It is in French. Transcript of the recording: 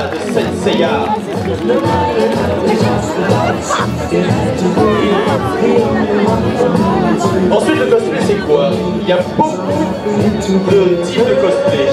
de Seiya. Ensuite, le cosplay, c'est quoi? Il y a beaucoup de types de cosplay.